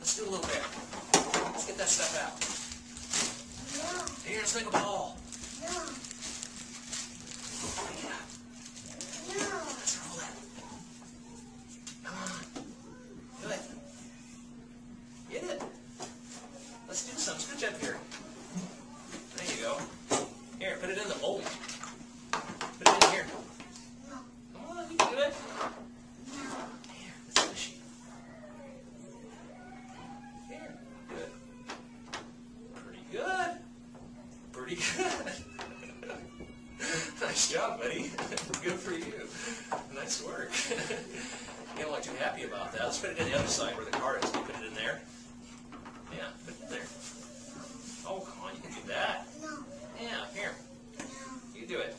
Let's do a little bit. Let's get that stuff out. Here, let's make a ball. Oh. Let's. Do it. Get it. Let's do some. Scooch up here. There you go. Here, put it in the mold. Put it in here. Come on, you can do it. Here, it's mushy. Here, good. Pretty good. Pretty good. nice job, buddy. good for you. Nice work. you don't look too happy about that. Let's put it in the other side where the car is. You put it in there? Yeah, put it there. Oh, come on, you can do that. Yeah, here. You do it.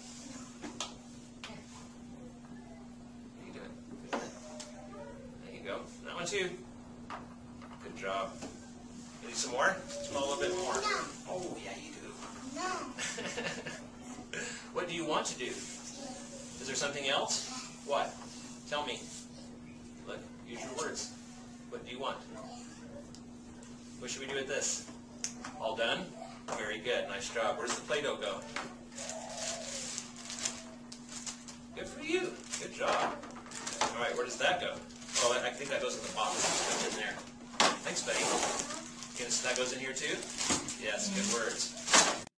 You do it. There you go. That one too. Good job. Need some more? Smell a little bit more. Oh, yeah, you do. what do you want to do? Is there something else? What? Tell me. Look, use your words. What do you want? What should we do with this? All done? Very good. Nice job. Where's the Play-Doh go? Good for you. Good job. All right, where does that go? Oh, I think that goes in the box. In there. Thanks, buddy. That goes in here too? Yes, good words.